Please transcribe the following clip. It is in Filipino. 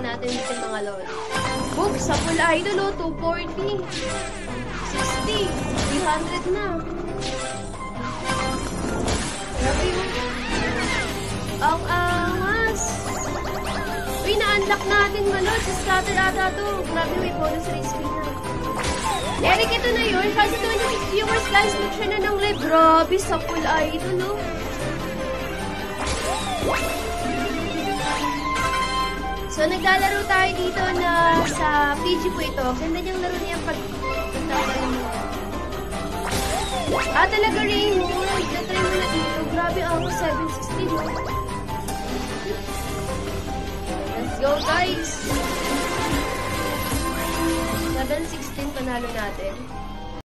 natin dito mga lol. Book, sa full idol oh, 240. 60. 300 na. Grabe yun. Ang angas. Uy, na-unlock natin malol. Sa scatter ata to. Grabe, may bonus race fee na. Eric, ito na yun. Kasi 26 viewers, guys. Look siya na ng live. Grabe, sa full idol, no? So, naglalaro tayo dito na sa PG po ito. Ganda niyang laro niya pag. Ah, talaga Raymond. Natry mo na dito. Grabe ako, 760 no? Let's go, guys! 716 panalo natin.